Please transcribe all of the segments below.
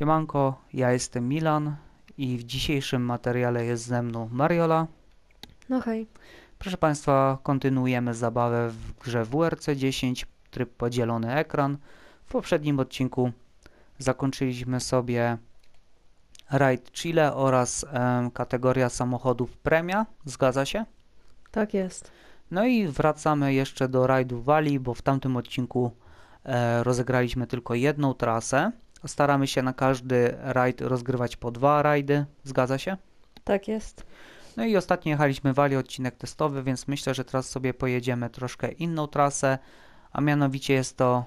Siemanko, ja jestem Milan i w dzisiejszym materiale jest ze mną Mariola. No hej. Proszę Państwa, kontynuujemy zabawę w grze WRC 10, tryb podzielony ekran. W poprzednim odcinku zakończyliśmy sobie Raid Chile oraz em, kategoria samochodów premia, zgadza się? Tak jest. No i wracamy jeszcze do rajdu Walii, bo w tamtym odcinku e, rozegraliśmy tylko jedną trasę. Staramy się na każdy rajd rozgrywać po dwa rajdy, zgadza się? Tak jest. No i ostatnio jechaliśmy Walii odcinek testowy, więc myślę, że teraz sobie pojedziemy troszkę inną trasę, a mianowicie jest to...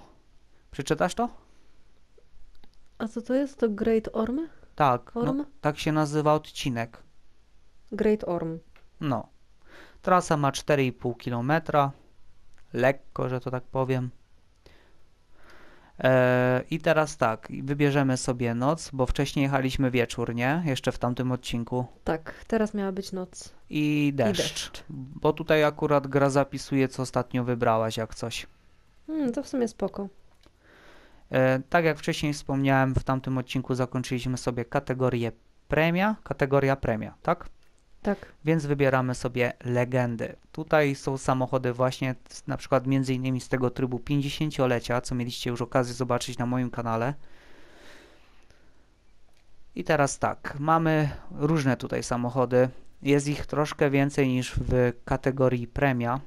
Przeczytasz to? A co to jest? To Great Orm? Tak, no, Orm? tak się nazywa odcinek. Great Orm. No. Trasa ma 4,5 km. Lekko, że to tak powiem. E, I teraz tak, wybierzemy sobie noc, bo wcześniej jechaliśmy wieczór, nie? Jeszcze w tamtym odcinku. Tak, teraz miała być noc. I deszcz. I deszcz. Bo tutaj akurat gra zapisuje, co ostatnio wybrałaś, jak coś. Hmm, to w sumie spoko. E, tak jak wcześniej wspomniałem, w tamtym odcinku zakończyliśmy sobie kategorię premia, kategoria premia, tak? Tak. Więc wybieramy sobie legendy. Tutaj są samochody właśnie na przykład między innymi z tego trybu 50-lecia, co mieliście już okazję zobaczyć na moim kanale. I teraz tak, mamy różne tutaj samochody. Jest ich troszkę więcej niż w kategorii premia.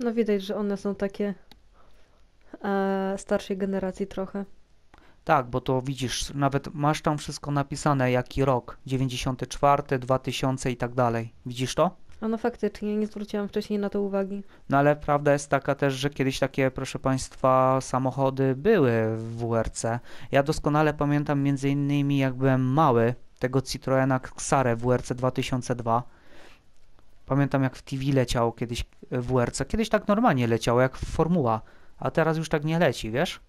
No widać, że one są takie e, starszej generacji trochę. Tak, bo to widzisz, nawet masz tam wszystko napisane, jaki rok, 94, 2000 i tak dalej. Widzisz to? A no faktycznie, nie zwróciłam wcześniej na to uwagi. No ale prawda jest taka też, że kiedyś takie, proszę Państwa, samochody były w WRC. Ja doskonale pamiętam między innymi jak byłem mały, tego Citroena Xare WRC 2002. Pamiętam jak w TV leciało kiedyś WRC. Kiedyś tak normalnie leciało, jak Formuła, a teraz już tak nie leci, wiesz?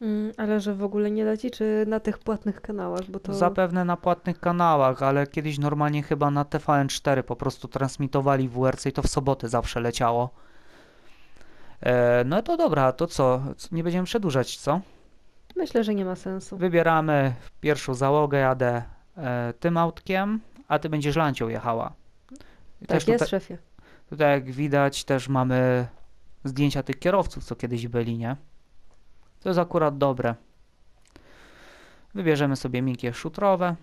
Mm, ale że w ogóle nie leci, czy na tych płatnych kanałach, bo to... Zapewne na płatnych kanałach, ale kiedyś normalnie chyba na TVN4 po prostu transmitowali WRC i to w sobotę zawsze leciało. E, no to dobra, to co? Nie będziemy przedłużać, co? Myślę, że nie ma sensu. Wybieramy pierwszą załogę, jadę e, tym autkiem, a ty będziesz lancią jechała. I Tak jest, tutaj, szefie. tutaj jak widać też mamy zdjęcia tych kierowców, co kiedyś byli, nie? To jest akurat dobre. Wybierzemy sobie miękkie szutrowe.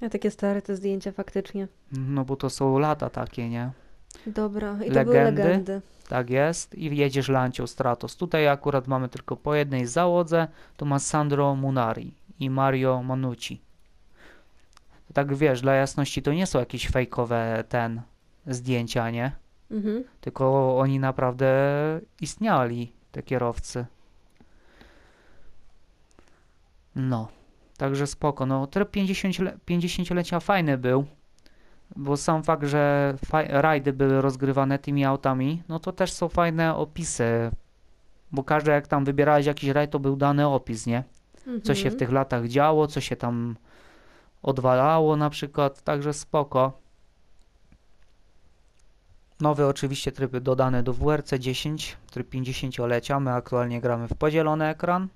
Ja takie stare te zdjęcia faktycznie. No bo to są lata takie, nie? Dobra, i to były Legendy? legendy. Tak jest. I jedziesz Lancią Stratos. Tutaj akurat mamy tylko po jednej załodze. To ma Sandro Munari i Mario Manucci. To tak wiesz, dla jasności to nie są jakieś fejkowe ten zdjęcia, nie? Mhm. Tylko oni naprawdę istniali, te kierowcy. No. Także spoko. No, tryb 50 le- 50-lecia fajny był. Bo sam fakt, że rajdy były rozgrywane tymi autami, no to też są fajne opisy. Bo każdy jak tam wybierałeś jakiś rajd, to był dany opis, nie? Co się w Mhm. tych latach działo, co się tam odwalało na przykład, także spoko. Nowy oczywiście tryb dodany do WRC 10, tryb 50-lecia, my aktualnie gramy w podzielony ekran.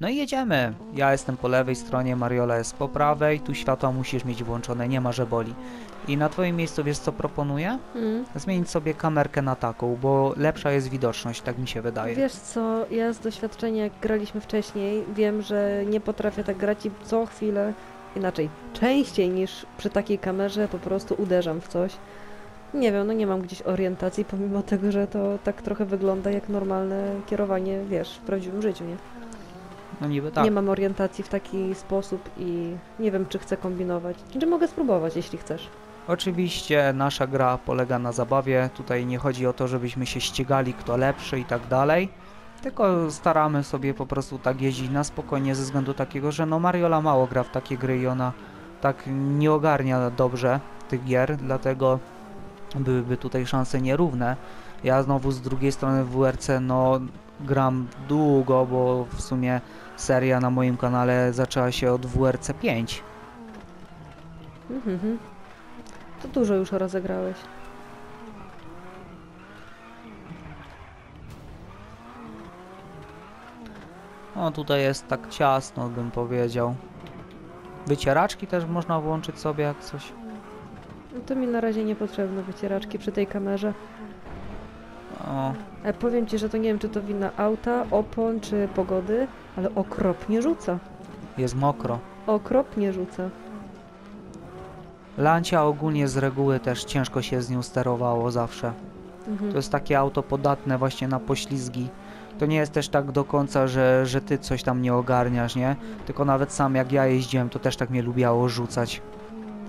No i jedziemy. Ja jestem po lewej stronie, Mariola jest po prawej, tu światła musisz mieć włączone, nie ma, że boli. I na twoim miejscu wiesz co proponuję? Mhm. Zmienić sobie kamerkę na taką, bo lepsza jest widoczność, tak mi się wydaje. Wiesz co, ja z doświadczenia jak graliśmy wcześniej, wiem, że nie potrafię tak grać i co chwilę, inaczej, częściej niż przy takiej kamerze po prostu uderzam w coś. Nie wiem, no nie mam gdzieś orientacji, pomimo tego, że to tak trochę wygląda jak normalne kierowanie, wiesz, w prawdziwym życiu, nie? No niby tak. Nie mam orientacji w taki sposób i nie wiem, czy chcę kombinować. Czy mogę spróbować, jeśli chcesz. Oczywiście nasza gra polega na zabawie. Tutaj nie chodzi o to, żebyśmy się ścigali, kto lepszy i tak dalej. Tylko staramy sobie po prostu tak jeździć na spokojnie ze względu takiego, że no Mariola mało gra w takie gry i ona tak nie ogarnia dobrze tych gier, dlatego byłyby tutaj szanse nierówne. Ja znowu z drugiej strony w WRC no gram długo, bo w sumie seria na moim kanale zaczęła się od WRC 5. Mhm, mhm. To dużo już rozegrałeś. No, No tutaj jest tak ciasno, bym powiedział. Wycieraczki też można włączyć sobie jak coś. No to mi na razie niepotrzebne wycieraczki przy tej kamerze. O, E, powiem ci, że to nie wiem, czy to wina auta, opon, czy pogody, ale okropnie rzuca. jest mokro. Okropnie rzuca. Lancia ogólnie z reguły też ciężko się z nią sterowało zawsze. Mhm. To jest takie auto podatne właśnie na poślizgi. To nie jest też tak do końca, że, że ty coś tam nie ogarniasz, nie? Tylko nawet sam jak ja jeździłem, to też tak mnie lubiało rzucać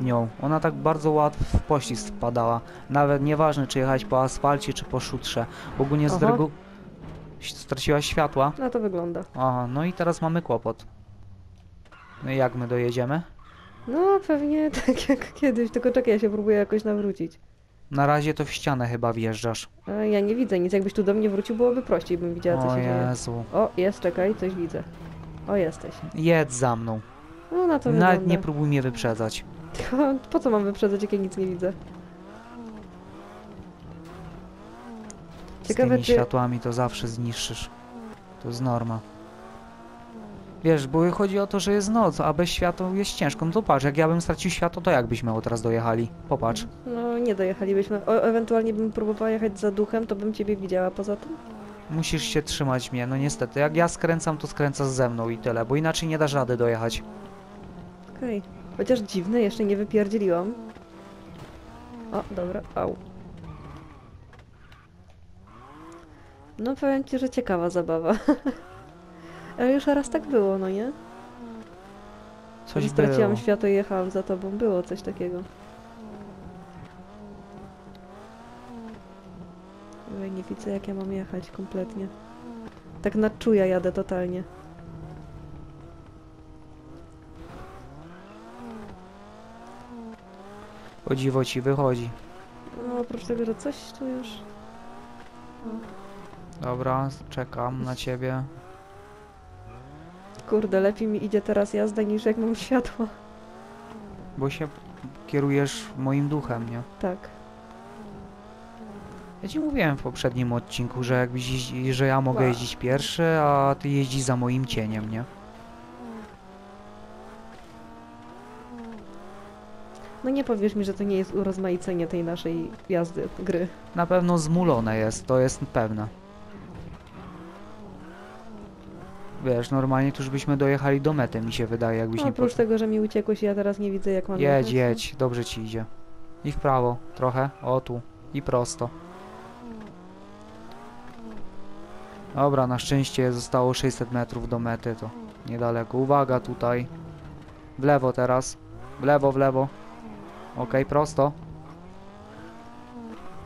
nią. Ona tak bardzo łatwo w poślizg wpadała. Nawet nieważne, czy jechać po asfalcie, czy po szutrze. Ogólnie z Aha. reguły... Straciłaś światła? Na to wygląda. Aha, no i teraz mamy kłopot. No i jak my dojedziemy? No pewnie tak jak kiedyś, tylko czekaj, ja się próbuję jakoś nawrócić. Na razie to w ścianę chyba wjeżdżasz. Ja nie widzę nic, jakbyś tu do mnie wrócił, byłoby prościej, bym widziała, co O się dzieje. Jezu. O, jest, czekaj, coś widzę. O, jesteś. Jedź za mną. No na to Nawet wygląda. nie próbuj mnie wyprzedzać. Po co mam wyprzedzać, jak ja nic nie widzę? Z Ciekawe, tymi czy- światłami to zawsze zniszczysz. To jest norma. Wiesz, bo chodzi o to, że jest noc, a bez światła jest ciężko. No to patrz, jak ja bym stracił światło, to jak byśmy teraz dojechali? Popatrz. No nie dojechalibyśmy. O, ewentualnie bym próbowała jechać za duchem, to bym ciebie widziała poza tym. Musisz się trzymać mnie, no niestety. Jak ja skręcam, to skręcasz ze mną i tyle, bo inaczej nie dasz rady dojechać. Okej. Chociaż dziwne, jeszcze nie wypierdzieliłam. O, dobra, au. No powiem ci, że ciekawa zabawa. Ale już raz tak było, no nie? Coś Że Straciłam było. światło i jechałam za tobą. Było coś takiego. Ale nie widzę jak ja mam jechać kompletnie. Tak na czuja jadę totalnie. O dziwo ci wychodzi. No oprócz tego, że coś tu już... Dobra, czekam na ciebie. Kurde, lepiej mi idzie teraz jazda niż jak mam światło. Bo się kierujesz moim duchem, nie? Tak. Ja ci mówiłem w poprzednim odcinku, że jakbyś jeździ, że ja mogę Wow. jeździć pierwszy, a ty jeździsz za moim cieniem, nie? No nie powiesz mi, że to nie jest urozmaicenie tej naszej jazdy, gry. Na pewno zmulone jest, to jest pewne. Wiesz, normalnie to już byśmy dojechali do mety, mi się wydaje, jakbyś No, nie oprócz tego, że mi uciekłeś i ja teraz nie widzę jak mam Jedź, jechać. jedź, dobrze ci idzie. I w prawo, trochę, o tu. I prosto. Dobra, na szczęście zostało 600 metrów do mety, to niedaleko. Uwaga tutaj. W lewo teraz. W lewo, w lewo. Okej, prosto.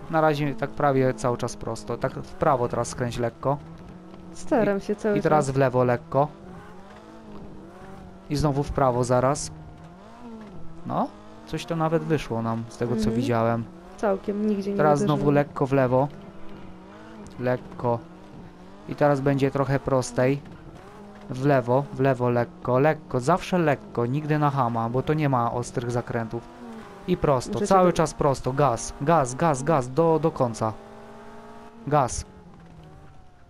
Na razie tak prawie cały czas prosto. Tak w prawo teraz skręć lekko. Staram się cały I teraz czas. w lewo lekko. I znowu w prawo zaraz. No, coś to nawet wyszło nam z tego co Mhm. widziałem. Całkiem, nigdzie nie Teraz uderzyłam. znowu lekko w lewo. Lekko. I teraz będzie trochę prostej. W lewo, w lewo lekko, lekko, zawsze lekko, nigdy na hama, bo to nie ma ostrych zakrętów. I prosto, cały do- czas prosto, gaz, gaz, gaz, gaz, do, do końca. Gaz.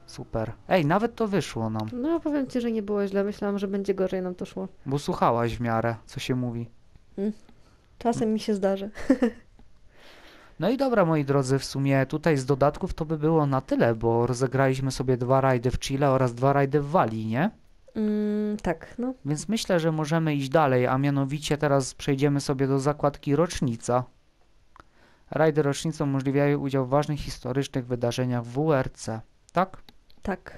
Super. Ej, nawet to wyszło nam, No powiem ci, że nie było źle. Myślałam, że będzie gorzej nam to szło. bo słuchałaś w miarę, co się mówi. Czasem mi się zdarzy. No i dobra, moi drodzy, w sumie tutaj z dodatków to by było na tyle, bo rozegraliśmy sobie dwa rajdy w Chile oraz dwa rajdy w Walii, nie? Mm, tak, no. Więc myślę, że możemy iść dalej, a mianowicie teraz przejdziemy sobie do zakładki rocznica. Rajdy rocznicą umożliwiają udział w ważnych historycznych wydarzeniach w WRC, tak? Tak.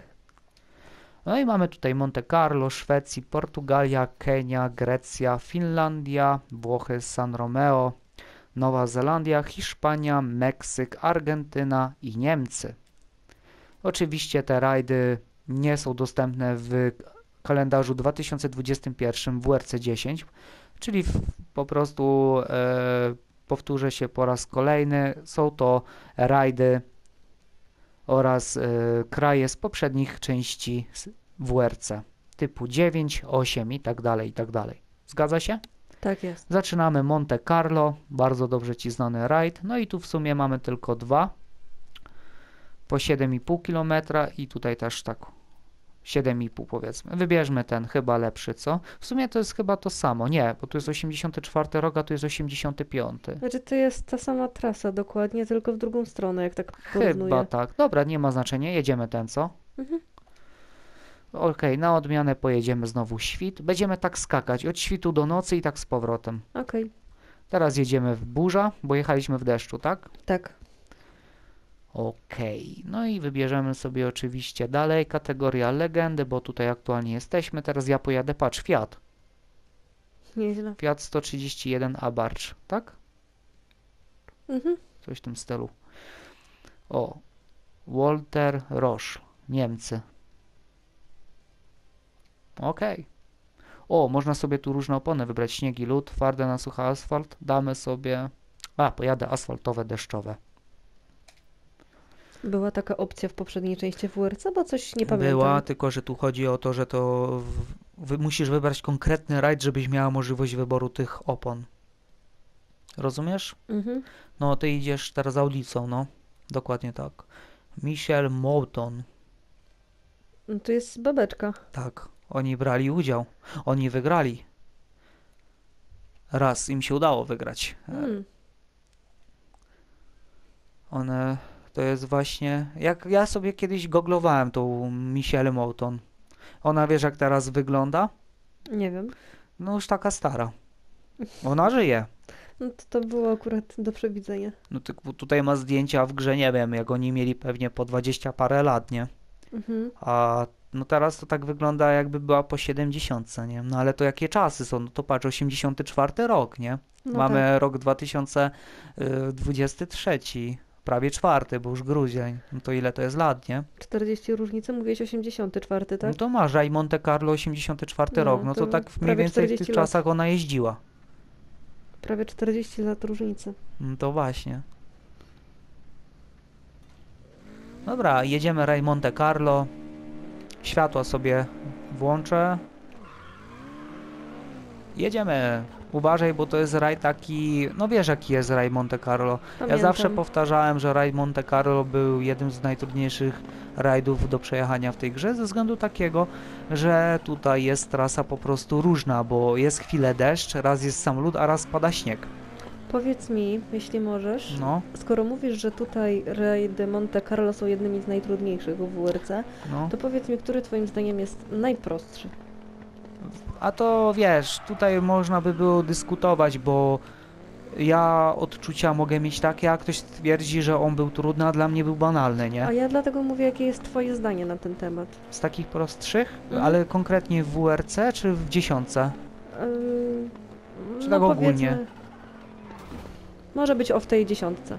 No i mamy tutaj Monte Carlo, Szwecji, Portugalia, Kenia, Grecja, Finlandia, Włochy, San Romeo, Nowa Zelandia, Hiszpania, Meksyk, Argentyna i Niemcy. Oczywiście te rajdy nie są dostępne w kalendarzu 2021 WRC 10, czyli po prostu e, powtórzę się po raz kolejny, są to rajdy oraz e, kraje z poprzednich części WRC typu 9, 8 i tak dalej, i tak dalej. Zgadza się? Tak jest. Zaczynamy Monte Carlo, bardzo dobrze Ci znany rajd. No i tu w sumie mamy tylko dwa po 7,5 km i tutaj też tak 7,5 powiedzmy. Wybierzmy ten, chyba lepszy, co? W sumie to jest chyba to samo. Nie, bo tu jest 84 rok, a tu jest 85. Znaczy to jest ta sama trasa dokładnie, tylko w drugą stronę, jak tak porównuję. Chyba tak. Dobra, nie ma znaczenia. Jedziemy ten, co? Mhm. Okej, na odmianę pojedziemy znowu świt. Będziemy tak skakać od świtu do nocy i tak z powrotem. Okej, Teraz jedziemy w burza, bo jechaliśmy w deszczu, tak? tak. Okej, no i wybierzemy sobie oczywiście dalej kategoria legendy, bo tutaj aktualnie jesteśmy. Teraz ja pojadę, patrz, Fiat. Nieźle. Fiat 131 Abarth, tak? Mhm. Coś w tym stylu. O, Walter Roche, Niemcy. Okej. O, można sobie tu różne opony wybrać. Śnieg i lód, twarde na suchy asfalt. Damy sobie... A, pojadę asfaltowe, deszczowe. Była taka opcja w poprzedniej części WRC, bo coś nie pamiętam. Była, tylko że tu chodzi o to, że to w, musisz wybrać konkretny rajd, żebyś miała możliwość wyboru tych opon. Rozumiesz? Mhm. No, ty idziesz teraz za ulicą, no. Dokładnie tak. Michel Mouton. No to jest babeczka. Tak, oni brali udział. Oni wygrali. Raz im się udało wygrać. Hmm. One, to jest właśnie, jak ja sobie kiedyś googlowałem tą Michelle Mouton. Ona wiesz jak teraz wygląda? Nie wiem. No już taka stara. Ona żyje. No to, to było akurat do przewidzenia. No tylko tutaj ma zdjęcia w grze, nie wiem, jak oni mieli pewnie po 20 parę lat, nie? Mhm. A no teraz to tak wygląda jakby była po 70, nie? No ale to jakie czasy są? No to patrz, 84 rok, nie? No Mamy tak. rok 2023, prawie czwarty, bo już grudzień. No to ile to jest lat, nie? 40 różnicy, mówiłeś 84, tak? No to masz, i Monte Carlo 84 No, rok, no to, to tak mniej więcej w 40 tych lat. czasach ona jeździła. Prawie 40 lat różnicy. No to właśnie. Dobra, jedziemy raj Monte Carlo. Światła sobie włączę. Jedziemy. Uważaj, bo to jest raj taki... No wiesz jaki jest raj Monte Carlo. Ja zawsze Pamiętam. powtarzałem, że raj Monte Carlo był jednym z najtrudniejszych rajdów do przejechania w tej grze, ze względu takiego, że tutaj jest trasa po prostu różna, bo jest chwilę deszcz, raz jest sam lód, a raz pada śnieg. Powiedz mi, jeśli możesz, No, skoro mówisz, że tutaj rajdy Monte Carlo są jednymi z najtrudniejszych w WRC, no. to powiedz mi, który twoim zdaniem jest najprostszy? A to wiesz, tutaj można by było dyskutować, bo ja odczucia mogę mieć takie, a ktoś twierdzi, że on był trudny, a dla mnie był banalny, nie? A ja dlatego mówię, jakie jest twoje zdanie na ten temat. Z takich prostszych, Mhm. ale konkretnie w WRC czy w dziesiątce? Ym, Czy no tak ogólnie? powiedzmy, Może być o w tej dziesiątce.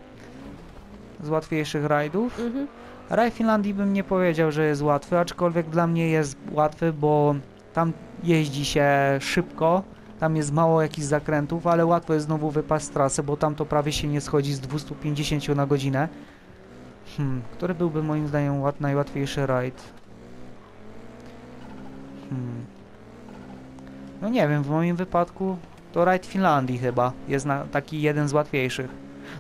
Z łatwiejszych rajdów? Mhm. Raj Finlandii bym nie powiedział, że jest łatwy, aczkolwiek dla mnie jest łatwy, bo tam jeździ się szybko, tam jest mało jakichś zakrętów, ale łatwo jest znowu wypaść z trasy, bo tam to prawie się nie schodzi z 250 na godzinę. Hmm, który byłby moim zdaniem łat, najłatwiejszy rajd? Hmm. No nie wiem, w moim wypadku to rajd Finlandii chyba jest taki jeden z łatwiejszych.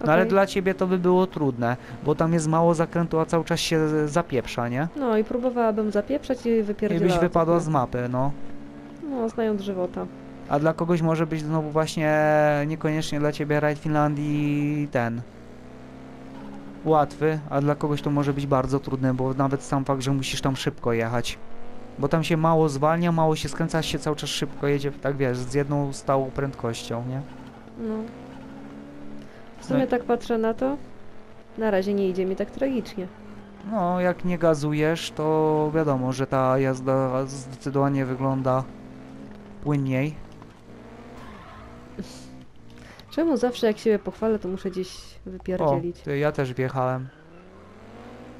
No ale Okej. dla ciebie to by było trudne, bo tam jest mało zakrętu, a cały czas się zapieprza, nie? No i próbowałabym zapieprzać i I wypierdzielała. byś wypadła z mapy, no. No, znając żywota. A dla kogoś może być znowu właśnie niekoniecznie dla ciebie rajd Finlandii ten łatwy, a dla kogoś to może być bardzo trudny, bo nawet sam fakt, że musisz tam szybko jechać. Bo tam się mało zwalnia, mało się skręca, się cały czas szybko jedzie, tak wiesz, z jedną stałą prędkością, nie? No. W sumie No tak patrzę na to. Na razie nie idzie mi tak tragicznie. No, jak nie gazujesz, to wiadomo, że ta jazda zdecydowanie wygląda płynniej. Czemu zawsze jak siebie pochwalę, to muszę gdzieś O, wypierdzielić? ty, ja też wjechałem.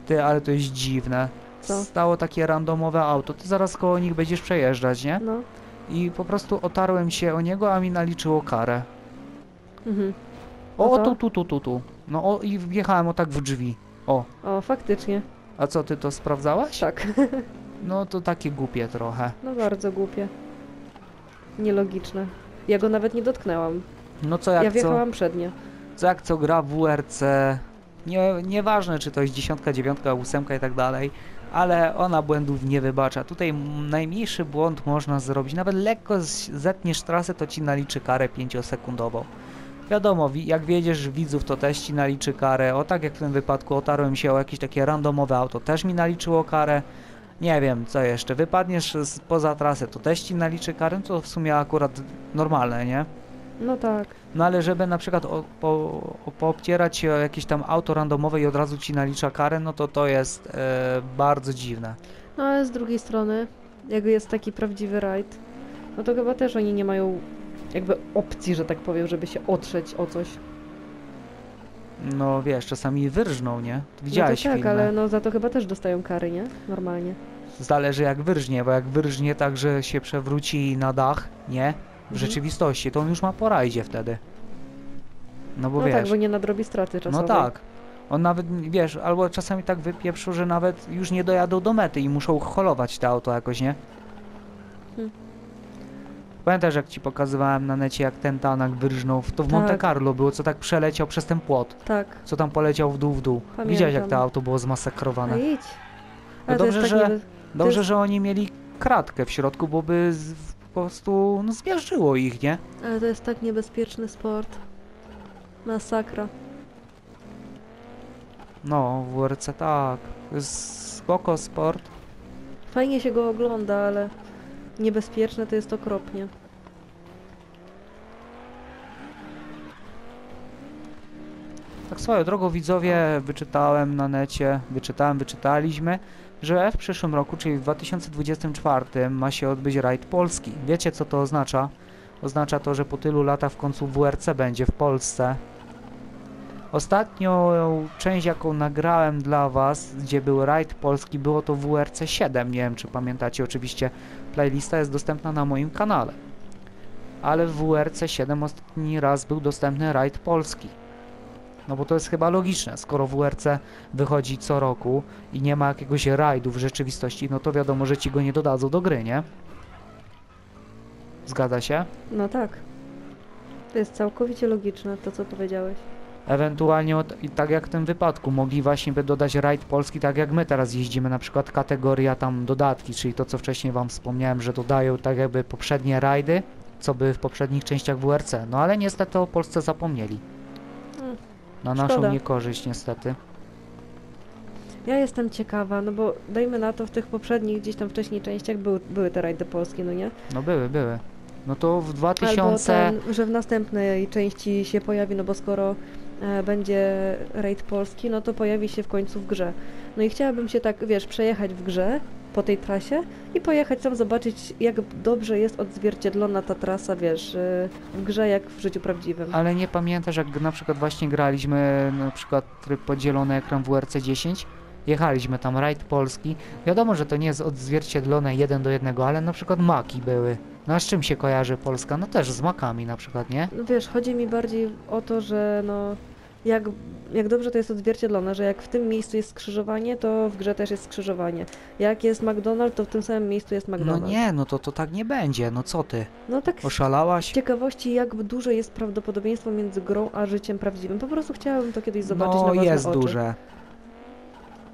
Ty, ale to jest dziwne. Co? Stało takie randomowe auto, ty zaraz koło nich będziesz przejeżdżać, nie? No. I po prostu otarłem się o niego, a mi naliczyło karę. Mhm. O, No o to? tu, tu, tu, tu, tu. No o, i wjechałem o tak w drzwi. O, O, faktycznie. a co, ty to sprawdzałaś? Tak. No to takie głupie trochę. No bardzo głupie. Nielogiczne. Ja go nawet nie dotknęłam. No co jak ja co? wjechałam przednie. co jak co gra w WRC, nie, nieważne czy to jest dziesiątka, dziewiątka, ósemka i tak dalej, ale ona błędów nie wybacza. Tutaj m- najmniejszy błąd można zrobić, nawet lekko z- zetniesz trasę, to ci naliczy karę 5-sekundową. Wiadomo, wi- jak wiedziesz widzów, to też ci naliczy karę. O tak jak w tym wypadku otarłem się o jakieś takie randomowe auto, też mi naliczyło karę. Nie wiem, co jeszcze. Wypadniesz z, poza trasę, to też ci naliczy karę, to w sumie akurat normalne, nie? No tak. No ale żeby na przykład o, po, poobcierać się o jakieś tam auto randomowe i od razu ci nalicza karę, no to to jest e, bardzo dziwne. No ale z drugiej strony, jak jest taki prawdziwy rajd, no to chyba też oni nie mają jakby opcji, że tak powiem, żeby się otrzeć o coś. No wiesz, czasami wyrżną, nie? Widziałeś no tak, filmy. ale no za to chyba też dostają kary, nie? Normalnie. Zależy jak wyrżnie, bo jak wyrżnie tak, że się przewróci na dach, nie? W Mhm. rzeczywistości, to on już ma po rajdzie wtedy. No bo no wiesz, tak, bo nie nadrobi straty no czasowej. tak. On nawet, wiesz, albo czasami tak wypieprzył, że nawet już nie dojadą do mety i muszą holować te auto jakoś, nie? Hmm. Pamiętasz, jak ci pokazywałem na necie, jak ten tanak wyrżnął, to w Monte Tak. Carlo było, co tak przeleciał przez ten płot, Tak, co tam poleciał w dół, w dół. Pamiętam. Widziałeś, jak to auto było a zmasakrowane. idź. No Ale to dobrze, że- niebe... Dobrze, jest- że oni mieli kratkę w środku, bo by z, po prostu no, zmiażdżyło ich, nie? Ale to jest tak niebezpieczny sport. Masakra. No, w WRC tak. To jest spoko sport. Fajnie się go ogląda, ale niebezpieczne to jest okropnie. Tak swoją drogą widzowie, wyczytałem na necie, wyczytałem, wyczytaliśmy, że w przyszłym roku, czyli w 2024 ma się odbyć rajd Polski. Wiecie co to oznacza? Oznacza to, że po tylu latach w końcu WRC będzie w Polsce. Ostatnią część, jaką nagrałem dla Was, gdzie był rajd polski, było to WRC 7. Nie wiem, czy pamiętacie, oczywiście playlista jest dostępna na moim kanale. Ale w WRC 7 ostatni raz był dostępny rajd polski. No bo to jest chyba logiczne, skoro WRC wychodzi co roku i nie ma jakiegoś rajdu w rzeczywistości, no to wiadomo, że ci go nie dodadzą do gry, nie? Zgadza się? No tak. To jest całkowicie logiczne, to co powiedziałeś. Ewentualnie od, i tak jak w tym wypadku mogli właśnie by dodać rajd polski, tak jak my teraz jeździmy, na przykład kategoria tam dodatki, czyli to co wcześniej wam wspomniałem, że dodają tak jakby poprzednie rajdy, co by w poprzednich częściach WRC. No ale niestety o Polsce zapomnieli. Mm, Na naszą szkoda. niekorzyść niestety. Ja jestem ciekawa, no bo dajmy na to w tych poprzednich gdzieś tam wcześniej częściach były, były te rajdy polskie, no nie? No były, były. No to w Albo 2000... ten, że w następnej części się pojawi, no bo skoro będzie raid polski, no to pojawi się w końcu w grze. No i chciałabym się tak, wiesz, przejechać w grze po tej trasie i pojechać tam zobaczyć, jak dobrze jest odzwierciedlona ta trasa, wiesz, e, w grze jak w życiu prawdziwym. Ale nie pamiętasz, jak na przykład właśnie graliśmy na przykład tryb podzielony ekran WRC 10? Jechaliśmy tam, rajd polski. Wiadomo, że to nie jest odzwierciedlone jeden do jednego, ale na przykład maki były. No a z czym się kojarzy Polska? No też z makami na przykład, nie? No wiesz, chodzi mi bardziej o to, że no jak, jak dobrze to jest odzwierciedlone, że jak w tym miejscu jest skrzyżowanie, to w grze też jest skrzyżowanie. Jak jest McDonald's, to w tym samym miejscu jest No McDonald's. nie, no to, to tak nie będzie, no co ty? No tak z Oszalałaś? ciekawości, jak duże jest prawdopodobieństwo między grą a życiem prawdziwym. Po prostu chciałabym to kiedyś zobaczyć na No własne jest oczy. duże.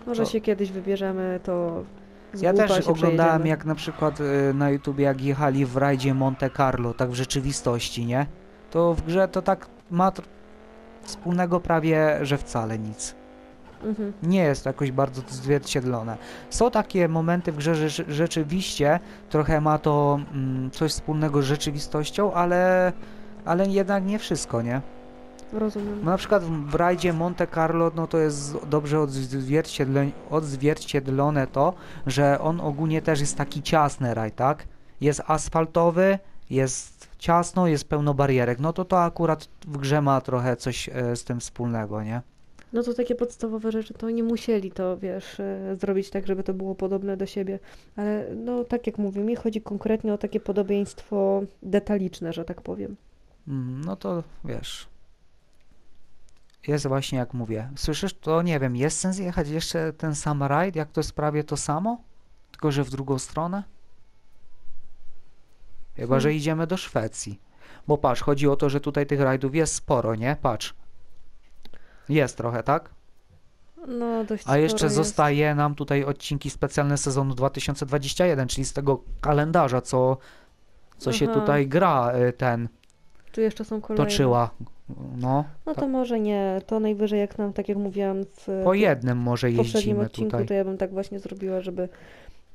Może To- się kiedyś wybierzemy, to z Ja też oglądałem przejedziemy. jak na przykład y, na YouTube jak jechali w rajdzie Monte Carlo, tak w rzeczywistości, nie? To w grze to tak ma wspólnego prawie, że wcale nic. Mhm. nie jest to jakoś bardzo odzwierciedlone. Są takie momenty w grze, że rze- rzeczywiście trochę ma to mm, coś wspólnego z rzeczywistością, ale, ale jednak nie wszystko, nie? Rozumiem. No na przykład w, rajdzie Monte Carlo, no to jest dobrze odzwierciedle, odzwierciedlone to, że on ogólnie też jest taki ciasny raj, tak? Jest asfaltowy, jest ciasno, jest pełno barierek. No to to akurat w grze ma trochę coś e, z tym wspólnego, nie? No to takie podstawowe rzeczy, to nie musieli to, wiesz, e, zrobić tak, żeby to było podobne do siebie. Ale no tak jak mówię, mi chodzi konkretnie o takie podobieństwo detaliczne, że tak powiem. Mm, No to wiesz. Jest właśnie jak mówię. Słyszysz, to nie wiem, jest sens jechać jeszcze ten sam rajd, jak to jest prawie to samo? Tylko, że w drugą stronę? Chyba, że Hmm. idziemy do Szwecji. Bo patrz, chodzi o to, że tutaj tych rajdów jest sporo, nie? Patrz. Jest trochę, tak? No, dość A jeszcze jest. zostaje nam tutaj odcinki specjalne sezonu 2021, czyli z tego kalendarza, co, co się tutaj gra, y, ten, Tu jeszcze są kolejne. toczyła. No, No to może nie, to najwyżej jak nam, tak jak mówiłam w po jednym może w poprzednim odcinku, tutaj. to ja bym tak właśnie zrobiła, żeby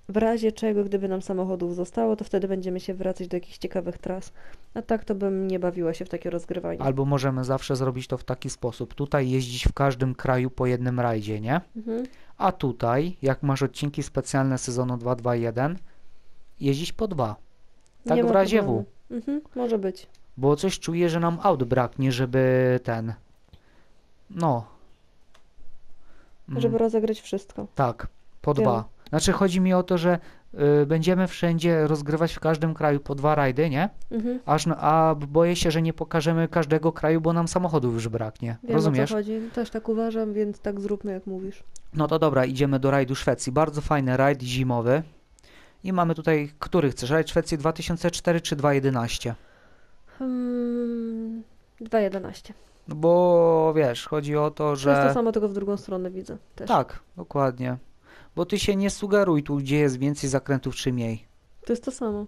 w razie czego, gdyby nam samochodów zostało, to wtedy będziemy się wracać do jakichś ciekawych tras. A tak to bym nie bawiła się w takie rozgrywanie. Albo możemy zawsze zrobić to w taki sposób. Tutaj jeździć w każdym kraju po jednym rajdzie, nie? Mhm. A tutaj, jak masz odcinki specjalne sezonu 221, jeździć po dwa. Tak Nie w razie W. problemu. Mhm, może być. Bo coś czuję, że nam aut braknie, żeby ten. No. Mm, Żeby rozegrać wszystko. Tak, po Wiem. dwa. Znaczy chodzi mi o to, że y, będziemy wszędzie rozgrywać w każdym kraju po dwa rajdy, nie? Mhm. Aż na, a boję się, że nie pokażemy każdego kraju, bo nam samochodów już braknie. Wiem Rozumiesz? o co chodzi. Też tak uważam, więc tak zróbmy jak mówisz. No to dobra, idziemy do rajdu Szwecji. Bardzo fajny rajd zimowy. I mamy tutaj, który chcesz? Rajd Szwecji 2004 czy 2011? Hmm, 2.11. No bo wiesz, chodzi o to, To jest to że... samo, tylko w drugą stronę widzę też. Tak, dokładnie. Bo ty się nie sugeruj tu, gdzie jest więcej zakrętów czy mniej. To jest to samo.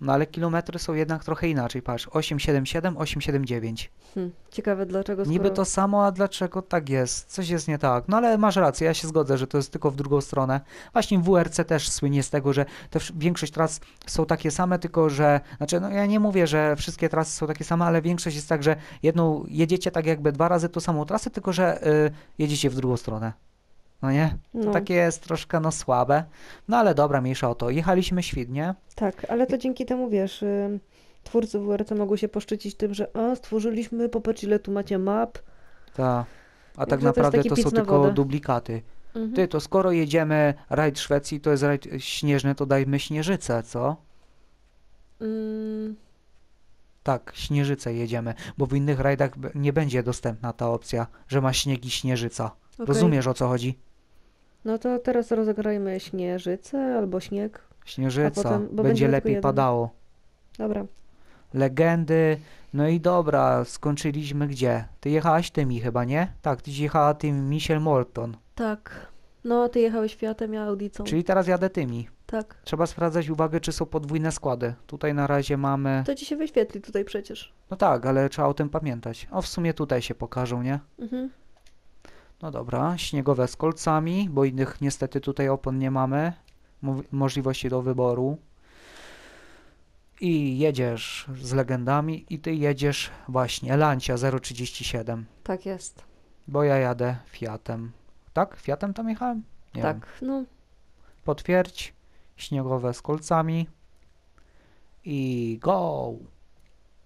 No ale kilometry są jednak trochę inaczej, patrz. 877, 879. Hm. Ciekawe dlaczego skoro... Niby to samo, a dlaczego tak jest? Coś jest nie tak. No ale masz rację, ja się zgodzę, że to jest tylko w drugą stronę. Właśnie WRC też słynie z tego, że te, większość tras są takie same, tylko że... Znaczy, no ja nie mówię, że wszystkie trasy są takie same, ale większość jest tak, że jedną jedziecie tak jakby dwa razy tą samą trasę, tylko że y, jedziecie w drugą stronę. No nie? To No, takie jest troszkę no słabe. No ale dobra, mniejsza o to. Jechaliśmy świetnie. tak, ale to dzięki temu, wiesz, y, twórcy WRC mogą się poszczycić tym, że a, stworzyliśmy, popatrz ile tu macie map. Ta. A tak to naprawdę to pic są tylko wodę. duplikaty. Mhm. Ty, to skoro jedziemy rajd Szwecji, to jest rajd śnieżny, to dajmy śnieżycę, co? Mm, Tak, śnieżycę jedziemy, bo w innych rajdach nie będzie dostępna ta opcja, że ma śnieg i śnieżyca. okej. Rozumiesz o co chodzi? No to teraz rozegrajmy śnieżycę albo śnieg. Śnieżyca, potem- bo będzie będzie lepiej jeden. padało. Dobra. Legendy, no i dobra, skończyliśmy gdzie? Ty jechałaś tymi chyba, nie? Tak, ty jechała tym Michel Morton, Tak. No, ty jechałeś Fiatem, ja Audicą. czyli teraz jadę tymi. Tak. Trzeba sprawdzać uwagę, czy są podwójne składy. Tutaj na razie mamy... To ci się wyświetli tutaj przecież. No tak, ale trzeba o tym pamiętać. O, w sumie tutaj się pokażą, nie? Mhm. No dobra, śniegowe z kolcami, bo innych niestety tutaj opon nie mamy. Mo- możliwości do wyboru. I jedziesz z legendami i ty jedziesz właśnie Lancia 037, Tak jest. bo ja jadę Fiatem. Tak? Fiatem tam jechałem? Nie tak. Wiem. No, Potwierdź. Śniegowe z kolcami. I go!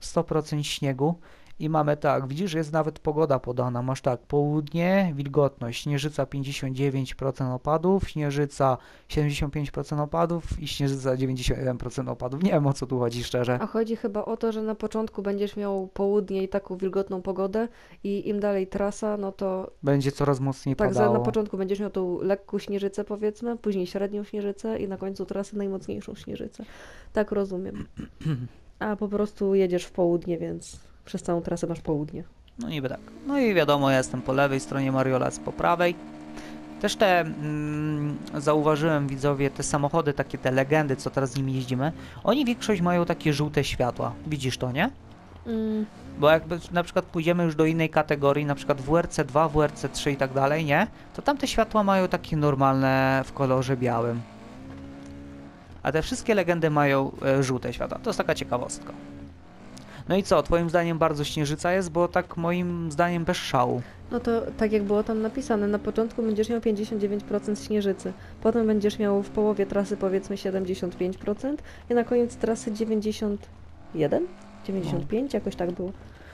100% śniegu. I mamy tak, widzisz, jest nawet pogoda podana. Masz tak, południe, wilgotność, śnieżyca 59% opadów, śnieżyca 75% opadów i śnieżyca 91% opadów. Nie wiem o co tu chodzi szczerze. a chodzi chyba o to, że na początku będziesz miał południe i taką wilgotną pogodę i im dalej trasa, no to Będzie coraz mocniej tak, padało. na początku będziesz miał tą lekką śnieżycę powiedzmy, później średnią śnieżycę i na końcu trasy najmocniejszą śnieżycę. Tak rozumiem. A po prostu jedziesz w południe, więc przez całą trasę masz południe. No niby tak. No i wiadomo, ja jestem po lewej stronie, Mariolac po prawej. Też te, mm, zauważyłem widzowie, te samochody, takie te legendy, co teraz z nimi jeździmy, oni większość mają takie żółte światła. Widzisz to, nie? Mm, Bo jakby na przykład pójdziemy już do innej kategorii, na przykład WRC 2, WRC 3 i tak dalej, nie? To tam te światła mają takie normalne w kolorze białym. A te wszystkie legendy mają e, żółte światła. To jest taka ciekawostka. No i co, twoim zdaniem bardzo śnieżyca jest, bo tak moim zdaniem bez szału. No to tak jak było tam napisane, na początku będziesz miał 59% śnieżycy, potem będziesz miał w połowie trasy powiedzmy 75% i na koniec trasy 91? 95? Jakoś tak było.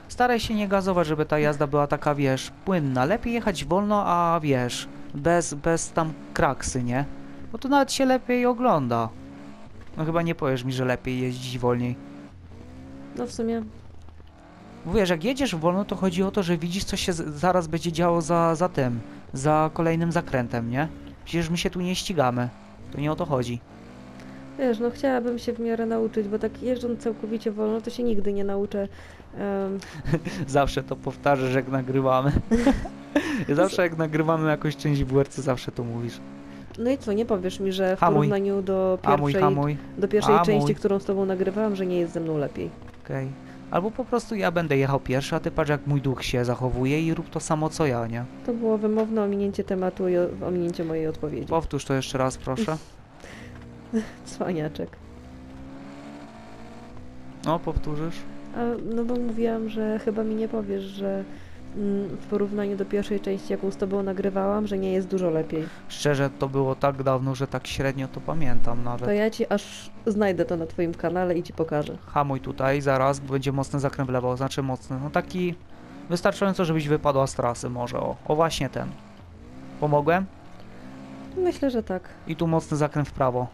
Staraj się nie gazować, żeby ta jazda była taka, wiesz, płynna. Lepiej jechać wolno, a wiesz, bez, bez tam kraksy, nie? Bo to nawet się lepiej ogląda. No chyba nie powiesz mi, że lepiej jeździć wolniej. No w sumie, Wiesz, jak jedziesz wolno, to chodzi o to, że widzisz, co się zaraz będzie działo za, za tym, za kolejnym zakrętem, nie? Przecież my się tu nie ścigamy. To nie o to chodzi. Wiesz, no chciałabym się w miarę nauczyć, bo tak jeżdżąc całkowicie wolno, to się nigdy nie nauczę. Em, Zawsze to powtarzasz, jak nagrywamy. zawsze jak nagrywamy jakąś część w WRC, zawsze to mówisz. no i co, nie powiesz mi, że w Hamuj. porównaniu do Hamuj, pierwszej, hamuj. do pierwszej Hamuj. części, którą z tobą nagrywałam, że nie jest ze mną lepiej. Okej. Albo po prostu ja będę jechał pierwszy, a ty patrz jak mój duch się zachowuje i rób to samo co ja, nie? To było wymowne ominięcie tematu i ominięcie mojej odpowiedzi. Powtórz to jeszcze raz, proszę. Cwaniaczek. No, powtórzysz? A, no bo mówiłam, że chyba mi nie powiesz, że w porównaniu do pierwszej części, jaką z tobą nagrywałam, że nie jest dużo lepiej. Szczerze, to było tak dawno, że tak średnio to pamiętam nawet. To ja ci aż znajdę to na twoim kanale i ci pokażę. Hamuj tutaj, zaraz, bo będzie mocny zakręt w lewo, znaczy mocny, no taki wystarczająco, żebyś wypadła z trasy może, o, o właśnie ten. Pomogłem? Myślę, że tak. I tu mocny zakręt w prawo.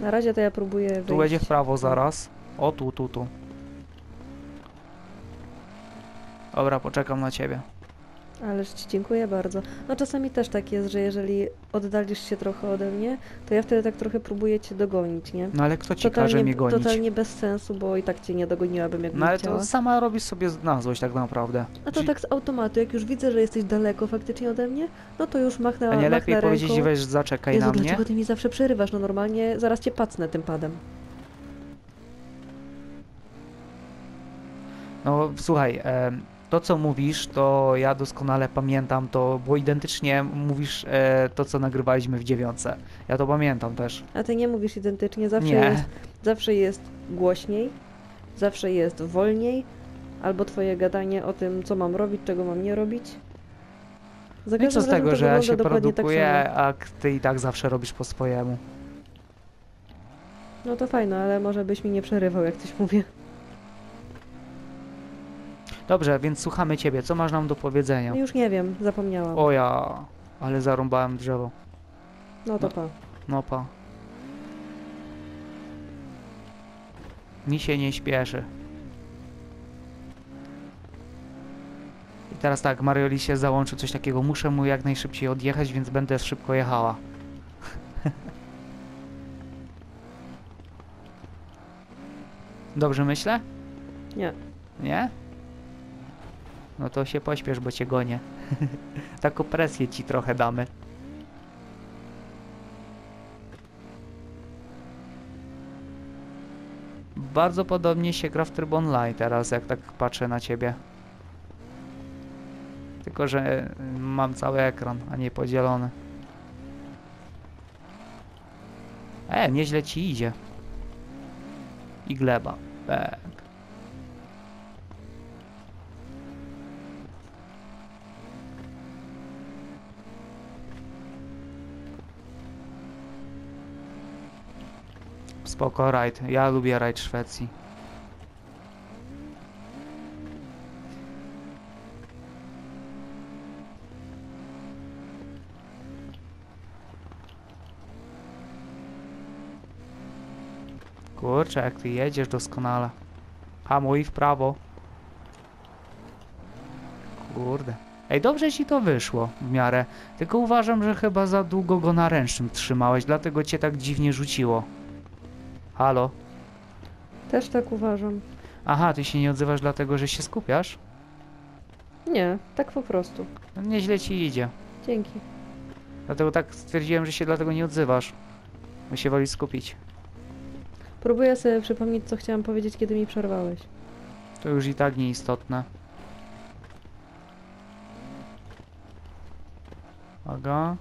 Na razie to ja próbuję wyjść. Tu będzie w prawo zaraz. O, tu, tu, tu. Dobra, poczekam na ciebie. Ależ ci dziękuję bardzo. No czasami też tak jest, że jeżeli oddalisz się trochę ode mnie, to ja wtedy tak trochę próbuję cię dogonić, nie? No ale kto ci każe mnie gonić? totalnie bez sensu, bo i tak cię nie dogoniłabym, jakbym No ale chciała. to sama robisz sobie na złość tak naprawdę. A to Czyli- tak z automatu, jak już widzę, że jesteś daleko faktycznie ode mnie, no to już machnę, A nie machnę lepiej ręką. powiedzieć, weź zaczekaj Jezu, na mnie? dlaczego ty mi zawsze przerywasz? No normalnie zaraz cię pacnę tym padem. No słuchaj, em, to co mówisz, to ja doskonale pamiętam to, bo identycznie mówisz e, to, co nagrywaliśmy w dziewiątce. Ja to pamiętam też. A ty nie mówisz identycznie, zawsze, Nie. jest, zawsze jest głośniej, zawsze jest wolniej, albo twoje gadanie o tym, co mam robić, czego mam nie robić. Za No i co z tego, że ja się dokładnie produkuję, Tak a ty i tak zawsze robisz po swojemu. No to fajne, ale może byś mi nie przerywał, jak coś mówię. Dobrze, więc słuchamy ciebie. Co masz nam do powiedzenia? No już nie wiem, zapomniałam. O ja, ale zarąbałem drzewo. No to no. pa. No pa. Mi się nie śpieszy. I teraz tak, Marioli się załączy coś takiego. Muszę mu jak najszybciej odjechać, więc będę szybko jechała. Dobrze myślę? Nie. Nie? No to się pośpiesz, bo cię gonię. Taką presję ci trochę damy. Bardzo podobnie się gra w tryb online teraz, jak tak patrzę na ciebie. Tylko, że y, mam cały ekran, a nie podzielony. E, nieźle ci idzie. I gleba. Tak. Spoko, rajd. Ja lubię rajd Szwecji. Kurczę, jak ty jedziesz doskonale. Hamuj w prawo. Kurde. Ej, dobrze ci to wyszło w miarę. Tylko uważam, że chyba za długo go na ręcznym trzymałeś, dlatego cię tak dziwnie rzuciło. Halo? Też tak uważam. Aha, ty się nie odzywasz dlatego, że się skupiasz? Nie, tak po prostu. No, nieźle ci idzie. Dzięki. Dlatego tak stwierdziłem, że się dlatego nie odzywasz. Bo się woli skupić. Próbuję sobie przypomnieć, co chciałam powiedzieć, kiedy mi przerwałeś. To już i tak nieistotne. Uwaga.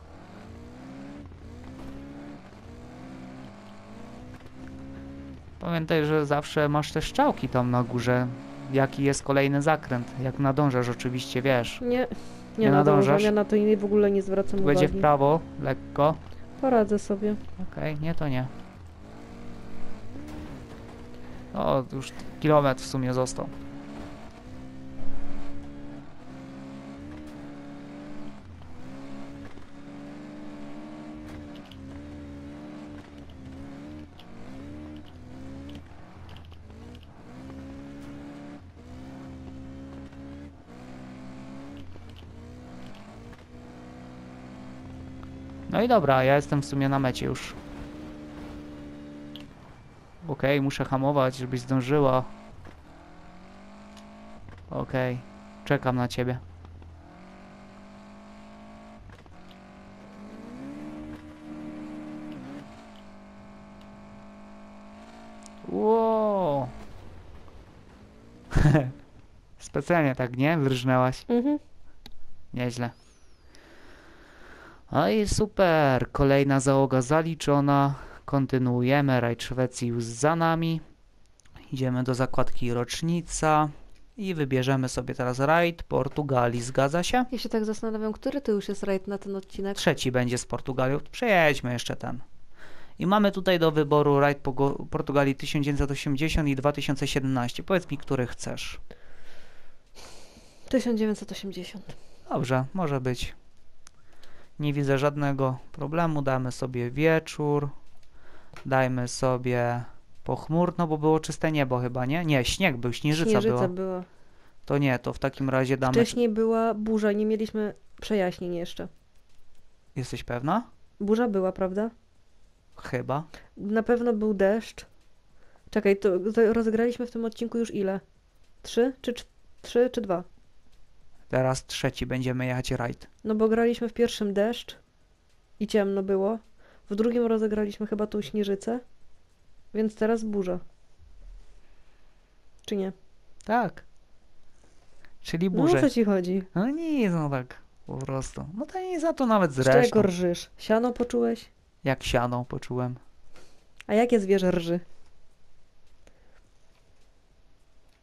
Pamiętaj, że zawsze masz te strzałki tam na górze. Jaki jest kolejny zakręt. Jak nadążasz oczywiście, wiesz. Nie, nie, Nie nadążasz? ja na to w ogóle nie zwracam Będzie uwagi. w prawo, lekko. Poradzę sobie. Okej, nie to nie. O, już kilometr w sumie został. No i dobra, ja jestem w sumie na mecie już. Okej, muszę hamować, żebyś zdążyła. Okej, czekam na ciebie. Wow. Specjalnie tak, nie? Wyrżnęłaś. Mhm. Nieźle. No i super. Kolejna załoga zaliczona. Kontynuujemy. Rajd Szwecji już za nami. Idziemy do zakładki rocznica. I wybierzemy sobie teraz rajd Portugalii. Zgadza się? Ja się tak zastanawiam, który to już jest rajd na ten odcinek? Trzeci będzie z Portugalią. Przejedźmy jeszcze ten. I mamy tutaj do wyboru rajd Portugalii 1980 i 2017. Powiedz mi, który chcesz. 1980. Dobrze, może być. Nie widzę żadnego problemu. Damy sobie wieczór. Dajmy sobie pochmurno, bo było czyste niebo chyba, nie? Nie, śnieg był, śnieżyca, Śnieżyca była. była. To nie, to w takim razie damy... Wcześniej była burza, nie mieliśmy przejaśnień jeszcze. Jesteś pewna? Burza była, prawda? Chyba. Na pewno był deszcz. Czekaj, to rozegraliśmy w tym odcinku już ile? Trzy? Czy cz- trzy, czy dwa? Teraz trzeci będziemy jechać rajd. No bo graliśmy w pierwszym deszcz i ciemno było. W drugim rozegraliśmy chyba tą śnieżycę. Więc teraz burza. Czy nie? Tak. Czyli No o co ci chodzi? No nic, no tak po prostu. No to nie za to nawet Z czego zresztą. rżysz? Siano poczułeś? Jak siano poczułem. A jakie zwierzę rży?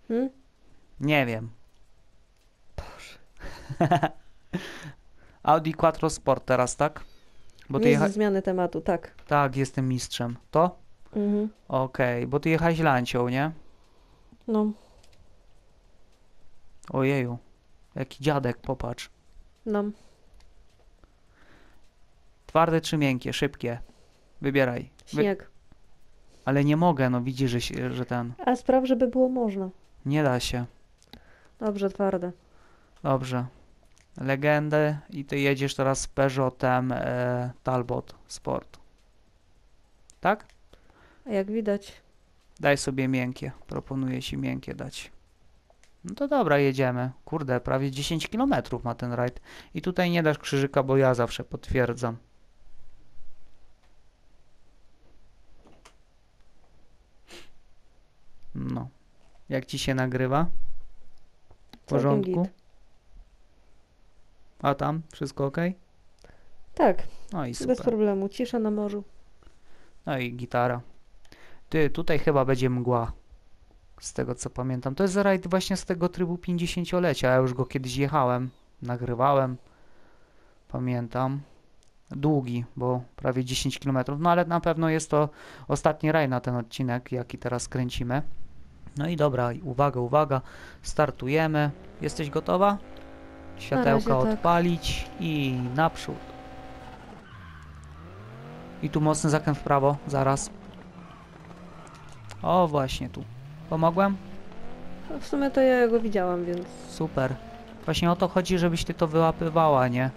Hmm? Nie wiem. Audi Quattro Sport teraz, tak? Bo ty jecha... zmiany tematu, tak. Tak, jestem mistrzem. To? Mhm. Okej, bo ty jechałeś lancią, nie? No, Ojeju. Jaki dziadek, popatrz. no. Twarde czy miękkie? Szybkie. Wybieraj. Wy... Śnieg. Ale nie mogę, no widzisz, że, że ten... A spraw, żeby było można. Nie da się. Dobrze, twarde. Dobrze. Legendę i ty jedziesz teraz z Peugeotem e, Talbot Sport. Tak? A jak widać, Daj sobie miękkie. Proponuję ci miękkie dać. No to dobra, jedziemy. Kurde, prawie 10 km ma ten rajd. I tutaj nie dasz krzyżyka, bo ja zawsze potwierdzam. No. Jak ci się nagrywa? W porządku? A tam? Wszystko ok? tak, No i bez super. problemu. Cisza na morzu. No i gitara. Ty, tutaj chyba będzie mgła. Z tego co pamiętam. To jest rajd właśnie z tego trybu 50-lecia. Ja już go kiedyś jechałem. Nagrywałem. Pamiętam. Długi, bo prawie 10 km. No ale na pewno jest to ostatni rajd na ten odcinek, jaki teraz kręcimy. No i dobra, uwaga, uwaga. Startujemy. Jesteś gotowa? Światełka tak. odpalić i naprzód. I tu mocny zakręt w prawo, zaraz. O, właśnie tu. Pomogłem? W sumie to ja go widziałam, więc Super. Właśnie o to chodzi, żebyś ty to wyłapywała, nie?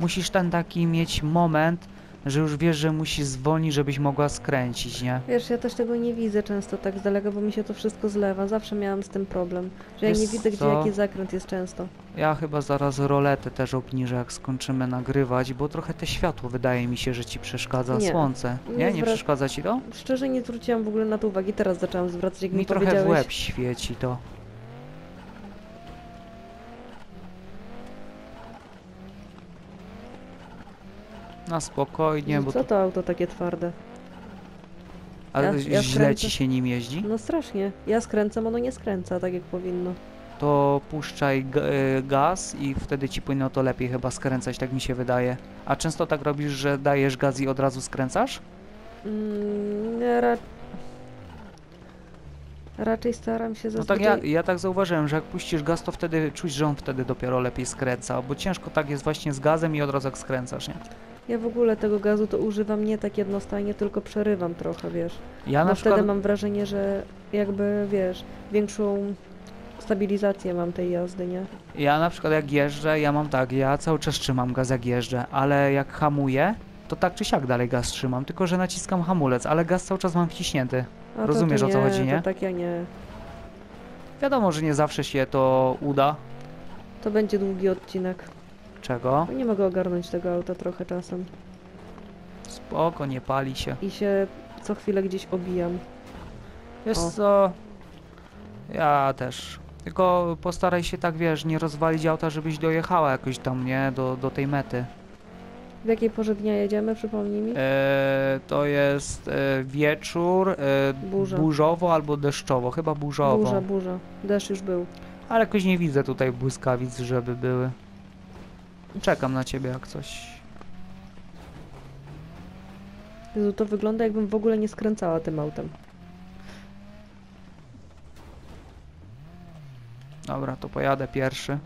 Musisz ten taki mieć moment, że już wiesz, że musisz zwolnić, żebyś mogła skręcić, nie? wiesz, ja też tego nie widzę często tak z daleka, bo mi się to wszystko zlewa. Zawsze miałam z tym problem, że ja Wiesz nie widzę, gdzie co? jaki zakręt jest często. Ja chyba zaraz roletę też obniżę, jak skończymy nagrywać, bo trochę te światło wydaje mi się, że ci przeszkadza. Nie. Słońce. Nie Nie? Nie przeszkadza ci to? Szczerze nie zwróciłam w ogóle na to uwagi, teraz zaczęłam zwracać, jak mi, Mi trochę w łeb świeci to. Na spokojnie, bo Co to, to auto takie twarde? ale ja- ja źle skręcę. ci się nim jeździ, No strasznie. Ja skręcam, ono nie skręca tak jak powinno. to puszczaj y, gaz i wtedy ci powinno to lepiej chyba skręcać, tak mi się wydaje. A często tak robisz, że dajesz gaz i od razu skręcasz? Mm, ra... Raczej staram się No tak zazwyczaj... ja, ja tak zauważyłem, że jak puścisz gaz, to wtedy czuć, że on wtedy dopiero lepiej skręca, bo ciężko tak jest właśnie z gazem i od razu jak skręcasz, nie? Ja w ogóle tego gazu to używam nie tak jednostajnie, tylko przerywam trochę, wiesz. Ja Bo na przykład... wtedy mam wrażenie, że jakby, wiesz, większą stabilizację mam tej jazdy, nie? Ja na przykład jak jeżdżę, ja mam tak, ja cały czas trzymam gaz jak jeżdżę, ale jak hamuję, to tak czy siak dalej gaz trzymam, tylko że naciskam hamulec, ale gaz cały czas mam wciśnięty. A to Rozumiesz, to o co nie, chodzi, nie? To tak ja nie. Wiadomo, że nie zawsze się to uda. To będzie długi odcinek. Czego? Nie mogę ogarnąć tego auta trochę czasem. Spoko, nie pali się. I się co chwilę gdzieś obijam. O. co? Ja też. Tylko postaraj się tak, wiesz, nie rozwalić auta, żebyś dojechała jakoś tam, nie? Do, do tej mety. W jakiej porze dnia jedziemy, przypomnij mi? E, to jest e, wieczór, e, Burza. burzowo albo deszczowo, chyba burzowo. Burza, burza. Deszcz już był. Ale jakoś nie widzę tutaj błyskawic, żeby były. Czekam na ciebie jak coś. Jezu, to wygląda jakbym w ogóle nie skręcała tym autem. Dobra, to pojadę pierwszy.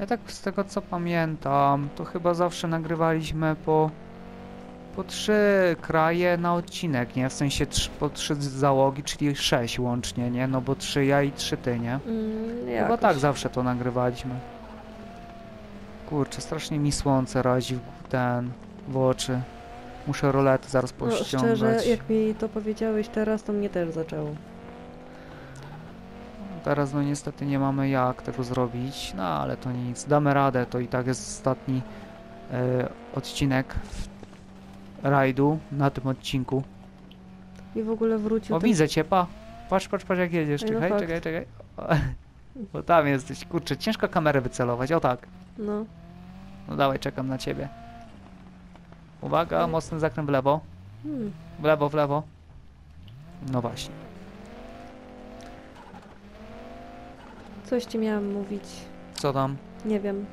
Ja tak z tego co pamiętam, to chyba zawsze nagrywaliśmy po po trzy kraje na odcinek, nie? W sensie po trzy załogi, czyli sześć łącznie, nie? No bo trzy ja i trzy ty, nie? Mm, Chyba tak zawsze to nagrywaliśmy. Kurczę, strasznie mi słońce razi w ten w oczy. Muszę rolety zaraz No, pościągać. szczerze, jak mi to powiedziałeś teraz, to mnie też zaczęło. Teraz no niestety nie mamy jak tego zrobić, no ale to nic. Damy radę, to i tak jest ostatni e, odcinek w rajdu na tym odcinku. I w ogóle wrócił O ten... widzę cię, pa. Patrz, patrz, patrz jak jedziesz. Ej, no Czekaj, fakt. czekaj, czekaj. Bo tam jesteś. Kurczę, ciężko kamerę wycelować. O tak. No. No dawaj, czekam na ciebie. Uwaga, mocny zakręt w lewo. Hmm. W lewo, w lewo. No właśnie. Coś ci miałam mówić. Co tam? Nie wiem.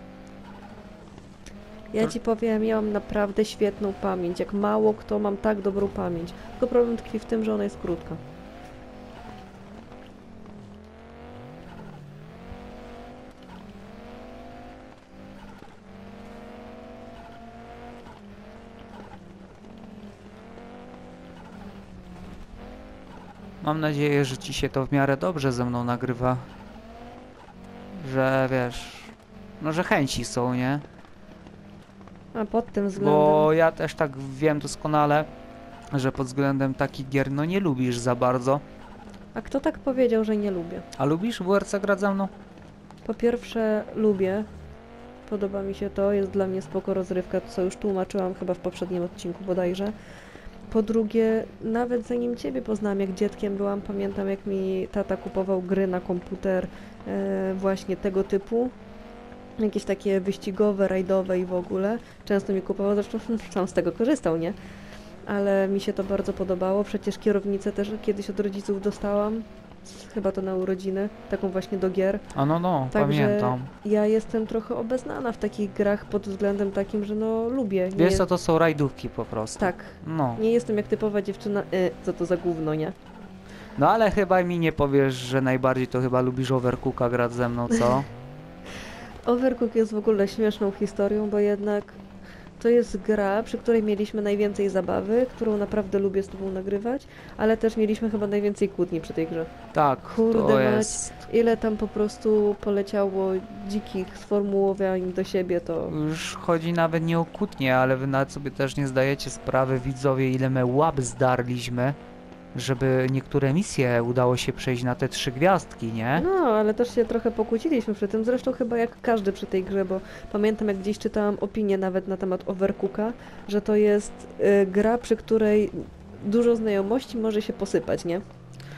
Ja To- ci powiem, ja mam naprawdę świetną pamięć. Jak mało kto mam tak dobrą pamięć. Tylko problem tkwi w tym, że ona jest krótka. Mam nadzieję, że ci się to w miarę dobrze ze mną nagrywa. Że wiesz. No, że chęci są, nie? A pod tym względem... Bo ja też tak wiem doskonale, że pod względem takich gier, no nie lubisz za bardzo. A kto tak powiedział, że nie lubię? A lubisz WRC grać ze mną? Po pierwsze, lubię. Podoba mi się to, jest dla mnie spoko rozrywka, co już tłumaczyłam chyba w poprzednim odcinku bodajże. Po drugie, nawet zanim Ciebie poznałam, jak dzieckiem byłam, pamiętam jak mi tata kupował gry na komputer właśnie tego typu. Jakieś takie wyścigowe, rajdowe i w ogóle. Często mi kupował, zresztą sam z tego korzystał, nie? Ale mi się to bardzo podobało. Przecież kierownicę też kiedyś od rodziców dostałam. Chyba to na urodziny, taką właśnie do gier. A no, no, Także pamiętam. Ja jestem trochę obeznana w takich grach pod względem takim, że no lubię. Wiesz co, to są rajdówki po prostu. Tak, No. nie jestem jak typowa dziewczyna, y, co to za gówno, nie? No ale chyba mi nie powiesz, że najbardziej to chyba lubisz Overcooka grać ze mną, co? Overcook jest w ogóle śmieszną historią, bo jednak to jest gra, przy której mieliśmy najwięcej zabawy, którą naprawdę lubię z tobą nagrywać, ale też mieliśmy chyba najwięcej kłótni przy tej grze. Tak, Kurde to mać. jest... Ile tam po prostu poleciało dzikich sformułowań do siebie, to Już chodzi nawet nie o kłótnie, ale wy nawet sobie też nie zdajecie sprawy, widzowie, ile my łap zdarliśmy, żeby niektóre misje udało się przejść na te trzy gwiazdki, nie? No, ale też się trochę pokłóciliśmy przy tym, zresztą chyba jak każdy przy tej grze, bo pamiętam jak gdzieś czytałam opinię nawet na temat Overcooka, że to jest y, gra, przy której dużo znajomości może się posypać, nie?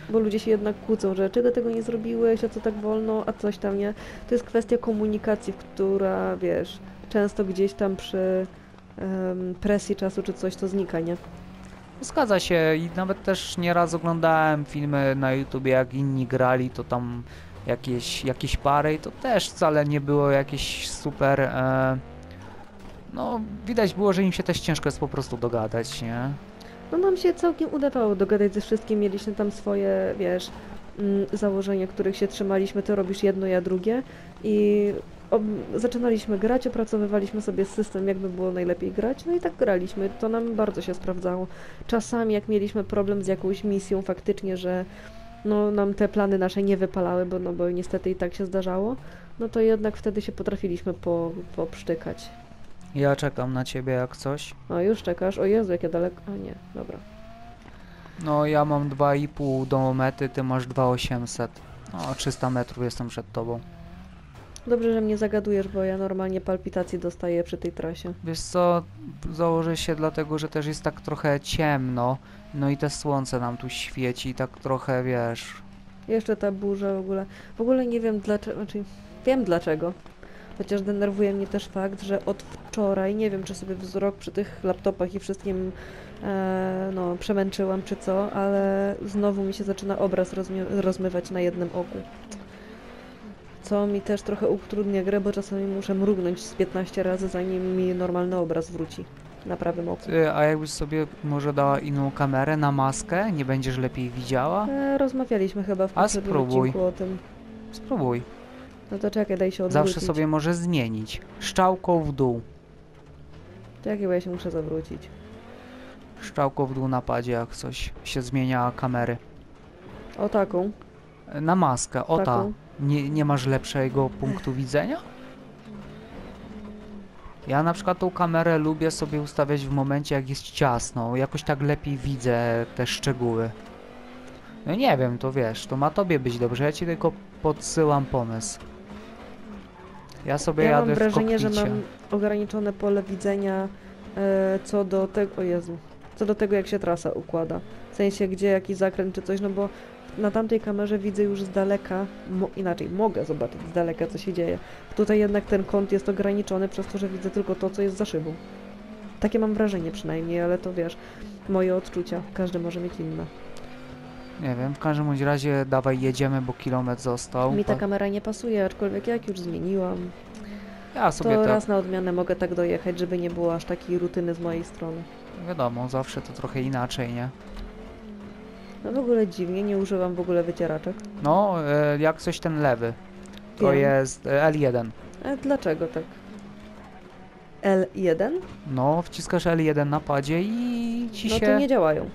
Bo ludzie się jednak kłócą, że czego tego nie zrobiłeś, a co tak wolno, a coś tam, nie? To jest kwestia komunikacji, która, wiesz, często gdzieś tam przy presji czasu czy coś to znika, nie? Zgadza się i nawet też nieraz oglądałem filmy na YouTubie, jak inni grali, to tam jakieś, jakieś pary i to też wcale nie było jakieś super... E, no, widać było, że im się też ciężko jest po prostu dogadać, nie? No nam się całkiem udawało dogadać ze wszystkim, mieliśmy tam swoje, wiesz, mm, założenia, których się trzymaliśmy, ty robisz jedno, ja drugie i zaczynaliśmy grać, opracowywaliśmy sobie system, jakby było najlepiej grać, no i tak graliśmy. To nam bardzo się sprawdzało. Czasami, jak mieliśmy problem z jakąś misją, faktycznie, że no, nam te plany nasze nie wypalały, bo, no, bo niestety i tak się zdarzało, no to jednak wtedy się potrafiliśmy po, poprztykać. Ja czekam na ciebie jak coś. O, już czekasz? O Jezu, jakie daleko. A nie, dobra. No ja mam 2,5 do mety, ty masz 2,800. No 300 metrów jestem przed tobą. Dobrze, że mnie zagadujesz, bo ja normalnie palpitacji dostaję przy tej trasie. Wiesz co, założę się dlatego, że też jest tak trochę ciemno. No i te słońce nam tu świeci, tak trochę wiesz. Jeszcze ta burza w ogóle. W ogóle nie wiem dlaczego, znaczy wiem dlaczego. Chociaż denerwuje mnie też fakt, że od wczoraj, nie wiem czy sobie wzrok przy tych laptopach i wszystkim e, no, przemęczyłam czy co, ale znowu mi się zaczyna obraz rozmywać na jednym oku. Co mi też trochę utrudnia grę, bo czasami muszę mrugnąć z 15 razy, zanim mi normalny obraz wróci na prawym oku. Ty, a jakbyś sobie może dała inną kamerę na maskę, nie będziesz lepiej widziała? E, rozmawialiśmy chyba w poprzednim spróbuj. odcinku o tym. Spróbuj. No to czekaj, daj się odwrócić. Zawsze sobie może zmienić. Szczałką w dół. Czekaj, bo ja się muszę zawrócić. Szczałką w dół na padzie, jak coś się zmienia kamery. O taką, Na maskę, o ta. Nie, nie masz lepszego punktu widzenia? Ja na przykład tą kamerę lubię sobie ustawiać w momencie jak jest ciasno, jakoś tak lepiej widzę te szczegóły. No nie wiem, to wiesz, to ma tobie być dobrze, ja ci tylko podsyłam pomysł. Ja sobie Ja jadę mam w wrażenie, że mam ograniczone pole widzenia e, co do tego, o Jezu, co do tego jak się trasa układa. W sensie gdzie jaki zakręt czy coś, no bo na tamtej kamerze widzę już z daleka, mo, inaczej mogę zobaczyć z daleka co się dzieje. Tutaj jednak ten kąt jest ograniczony przez to, że widzę tylko to co jest za szybą. Takie mam wrażenie przynajmniej, ale to wiesz, moje odczucia, każdy może mieć inne. Nie wiem, w każdym bądź razie dawaj jedziemy, bo kilometr został. Mi ta kamera nie pasuje, aczkolwiek jak już zmieniłam, Ja sobie to tak, raz na odmianę mogę tak dojechać, żeby nie było aż takiej rutyny z mojej strony. wiadomo, zawsze to trochę inaczej, nie? No w ogóle dziwnie, nie używam w ogóle wycieraczek. No, e, jak coś ten lewy. To Wiem. jest e, L1. E, dlaczego tak? L1? No, wciskasz L1 na padzie i ci No się... to nie działają.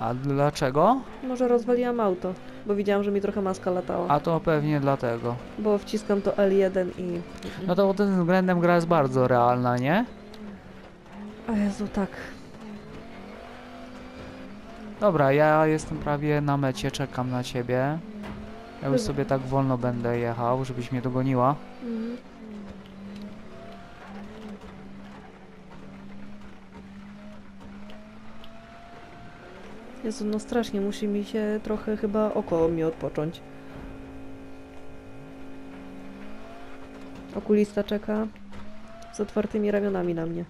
A dlaczego? Może rozwaliłam auto, bo widziałam, że mi trochę maska latała. A to pewnie dlatego. Bo wciskam to L1 i... No to pod tym względem gra jest bardzo realna, nie? O Jezu, tak. Dobra, ja jestem prawie na mecie, czekam na ciebie. Ja już sobie tak wolno będę jechał, żebyś mnie dogoniła. Mhm. Jezu, no strasznie, musi mi się trochę chyba oko mi odpocząć. Okulista czeka z otwartymi ramionami na mnie.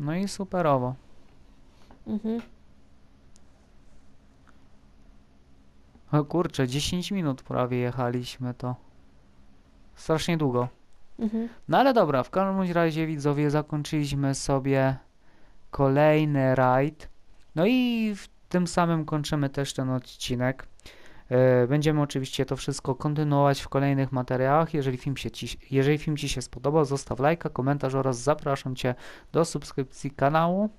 No i superowo. Mhm. O kurczę, 10 minut prawie jechaliśmy to. Strasznie długo. Mhm. No ale dobra, w każdym razie widzowie zakończyliśmy sobie kolejny rajd. No i w tym samym kończymy też ten odcinek. E, Będziemy oczywiście to wszystko kontynuować w kolejnych materiałach. Jeżeli film, się ci, jeżeli film Ci się spodobał, zostaw lajka, komentarz oraz zapraszam Cię do subskrypcji kanału.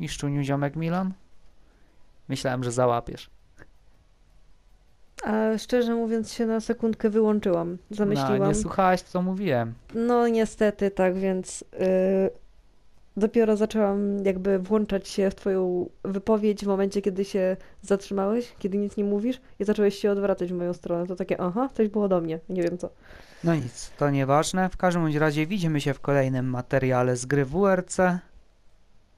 I szczuniu ziomek Milan? Myślałem, że załapiesz. A szczerze mówiąc się na sekundkę wyłączyłam. No, Zamyśliłam. nie słuchałaś, co mówiłem. No niestety tak, więc yy, dopiero zaczęłam jakby włączać się w twoją wypowiedź w momencie, kiedy się zatrzymałeś, kiedy nic nie mówisz i zacząłeś się odwracać w moją stronę. To takie, aha, coś było do mnie, nie wiem co. No nic, to nieważne. W każdym bądź razie widzimy się w kolejnym materiale z gry WRC.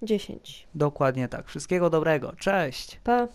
10. Dokładnie tak. Wszystkiego dobrego. Cześć! Pa.